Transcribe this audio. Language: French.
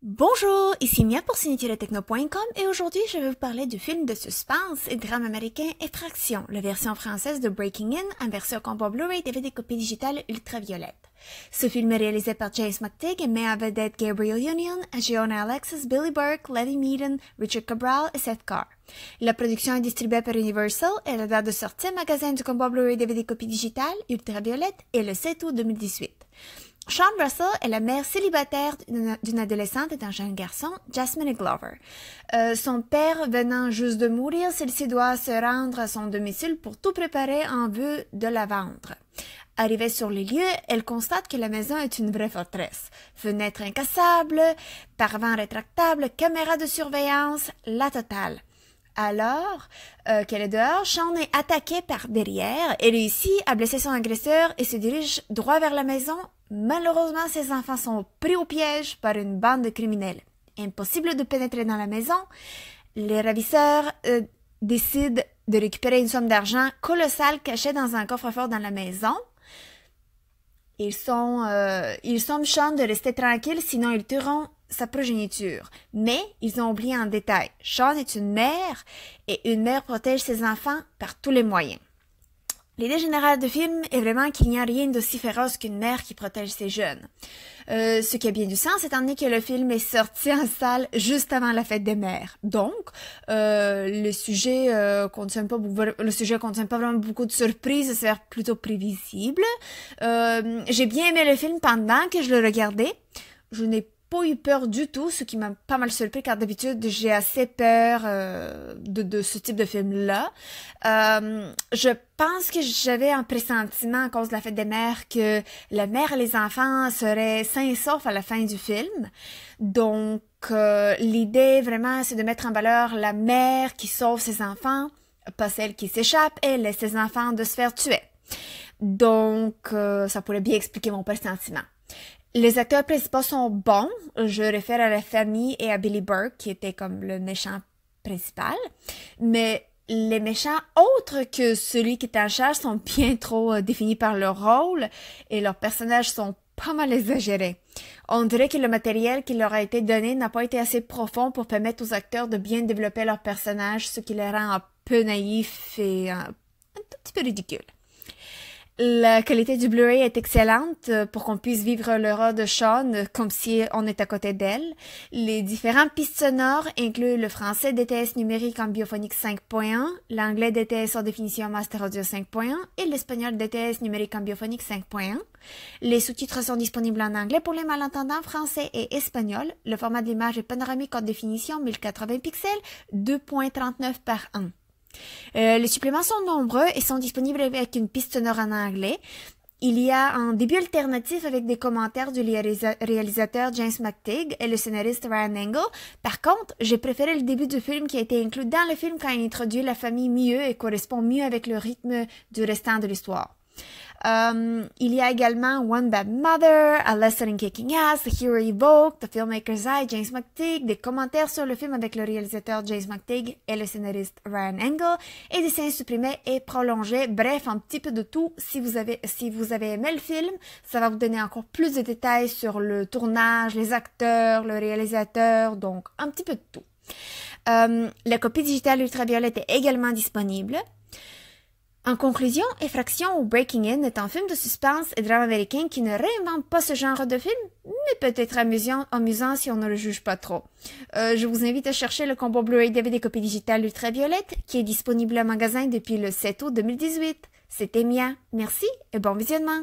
Bonjour, ici Mia pour technocom et aujourd'hui je vais vous parler du film de suspense et drame américain Effraction, la version française de Breaking In en version combo Blu-ray DVD copie digitale ultraviolette. Ce film est réalisé par James McTigg et met en vedette Gabriel Union, Giona Alexis, Billy Burke, Levy Meaden, Richard Cabral et Seth Carr. La production est distribuée par Universal et la date de sortie magasin du combo Blu-ray DVD copie digitale ultraviolette est le 7 août 2018. Sean Russell est la mère célibataire d'une adolescente et d'un jeune garçon, Jasmine Glover. Euh, son père venant juste de mourir, celle-ci doit se rendre à son domicile pour tout préparer en vue de la vendre. Arrivée sur les lieux, elle constate que la maison est une vraie forteresse. Fenêtres incassables, parvents rétractables, caméras de surveillance, la totale. Alors euh, qu'elle est dehors, Sean est attaqué par derrière et réussit à blesser son agresseur et se dirige droit vers la maison. Malheureusement, ses enfants sont pris au piège par une bande de criminels. Impossible de pénétrer dans la maison. Les ravisseurs euh, décident de récupérer une somme d'argent colossale cachée dans un coffre-fort dans la maison. Ils sont, euh, ils sont Sean de rester tranquille, sinon ils tueront sa progéniture. Mais ils ont oublié un détail. Sean est une mère et une mère protège ses enfants par tous les moyens. L'idée générale du film est vraiment qu'il n'y a rien d'aussi féroce qu'une mère qui protège ses jeunes. Euh, ce qui a bien du sens étant donné que le film est sorti en salle juste avant la fête des mères. Donc, euh, le sujet euh, contient pas le sujet contient pas vraiment beaucoup de surprises, c'est plutôt prévisible. Euh, j'ai bien aimé le film pendant que je le regardais. Je n'ai pas eu peur du tout, ce qui m'a pas mal surpris car d'habitude j'ai assez peur euh, de, de, ce type de film-là. Euh, je pense que j'avais un pressentiment à cause de la fête des mères que la mère et les enfants seraient sains et saufs à la fin du film. Donc euh, l'idée vraiment c'est de mettre en valeur la mère qui sauve ses enfants, pas celle qui s'échappe et laisse ses enfants de se faire tuer. Donc ça pourrait bien expliquer mon pressentiment. Les acteurs principaux sont bons. Je réfère à la famille et à Billy Burke, qui était comme le méchant principal. Mais les méchants autres que celui qui est en charge sont bien trop euh, définis par leur rôle et leurs personnages sont pas mal exagérés. On dirait que le matériel qui leur a été donné n'a pas été assez profond pour permettre aux acteurs de bien développer leurs personnages, ce qui les rend un peu naïfs et un, un tout petit peu ridicules. La qualité du Blu-ray est excellente euh, pour qu'on puisse vivre l'heure de Sean euh, comme si on est à côté d'elle. Les différentes pistes sonores incluent le français DTS numérique en biophonique 5.1, l'anglais DTS en définition master audio 5.1 et l'espagnol DTS numérique en biophonique 5.1. Les sous-titres sont disponibles en anglais pour les malentendants français et espagnol. Le format de l'image est panoramique en définition 1080 pixels, 2.39 par 1. Euh, les suppléments sont nombreux et sont disponibles avec une piste sonore en anglais. Il y a un début alternatif avec des commentaires du réalisateur James McTigg et le scénariste Ryan Engel. Par contre, j'ai préféré le début du film qui a été inclus dans le film quand il introduit la famille mieux et correspond mieux avec le rythme du restant de l'histoire. Um, il y a également One Bad Mother, A Lesson in Kicking Ass, The Hero Evoked, The Filmmaker's Eye, James McTigg, des commentaires sur le film avec le réalisateur James McTigg et le scénariste Ryan Engel, et des scènes supprimées et prolongées. Bref, un petit peu de tout. Si vous avez, si vous avez aimé le film, ça va vous donner encore plus de détails sur le tournage, les acteurs, le réalisateur, donc un petit peu de tout. Um, la copie digitale ultraviolette est également disponible. En conclusion, Effraction ou Breaking In est un film de suspense et drame américain qui ne réinvente pas ce genre de film, mais peut être amusant, si on ne le juge pas trop. Euh, je vous invite à chercher le combo Blu-ray DVD copie digitale ultraviolette qui est disponible en magasin depuis le 7 août 2018. C'était Mia. Merci et bon visionnement.